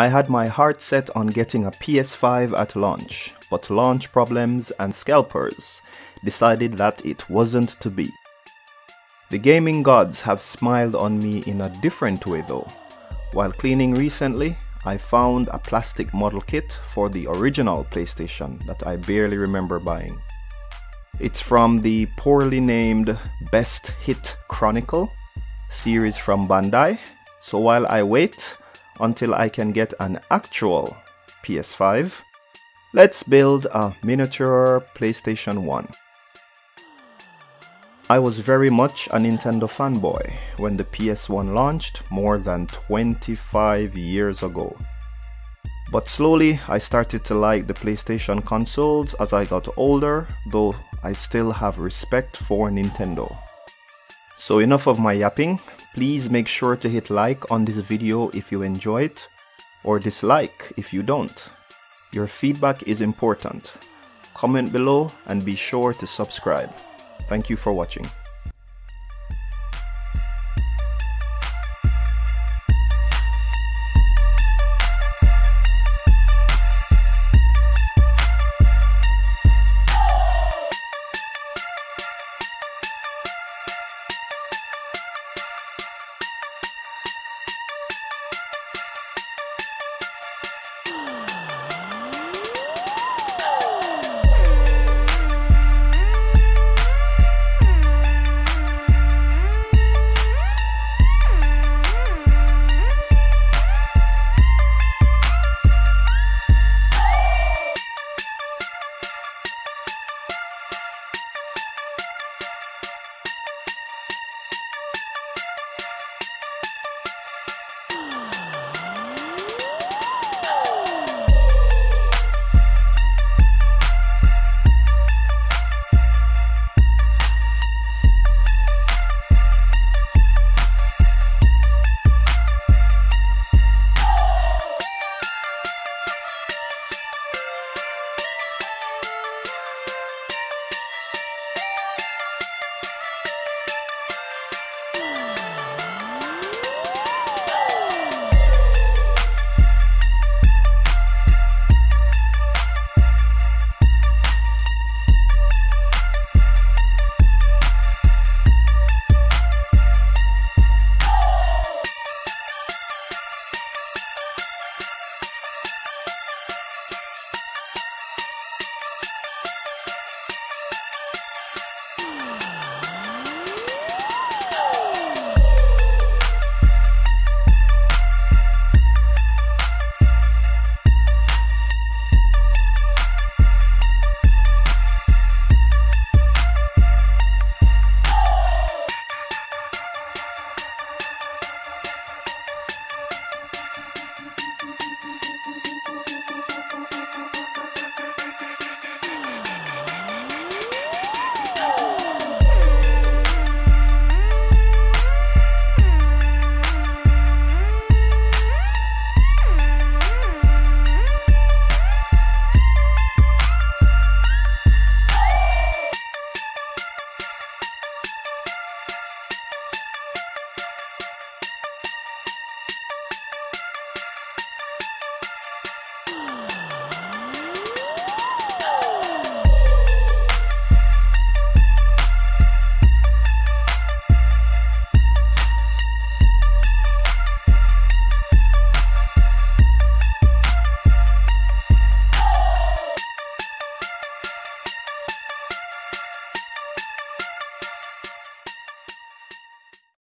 I had my heart set on getting a PS5 at launch, but launch problems and scalpers decided that it wasn't to be. The gaming gods have smiled on me in a different way though. While cleaning recently, I found a plastic model kit for the original PlayStation that I barely remember buying. It's from the poorly named Best Hit Chronicle series from Bandai. So while I wait until I can get an actual PS5, let's build a miniature PlayStation 1. I was very much a Nintendo fanboy when the PS1 launched more than 25 years ago. But slowly I started to like the PlayStation consoles as I got older, though I still have respect for Nintendo. So enough of my yapping, please make sure to hit like on this video if you enjoy it, or dislike if you don't. Your feedback is important. Comment below and be sure to subscribe. Thank you for watching.